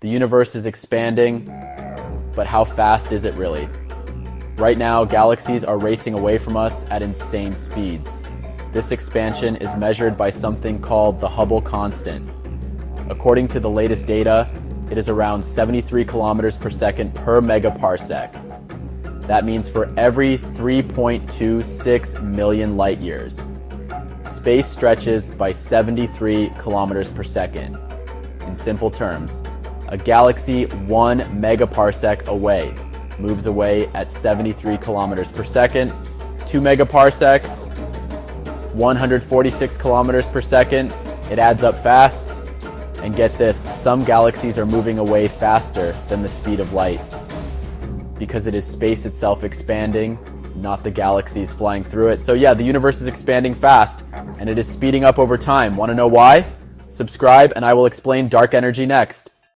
The universe is expanding, but how fast is it really? Right now, galaxies are racing away from us at insane speeds. This expansion is measured by something called the Hubble constant. According to the latest data, it is around 73 kilometers per second per megaparsec. That means for every 3.26 million light years. Space stretches by 73 kilometers per second. In simple terms, a galaxy one megaparsec away moves away at 73 kilometers per second. Two megaparsecs, 146 kilometers per second. It adds up fast. And get this, some galaxies are moving away faster than the speed of light because it is space itself expanding, not the galaxies flying through it. So, yeah, the universe is expanding fast and it is speeding up over time. Want to know why? Subscribe and I will explain dark energy next.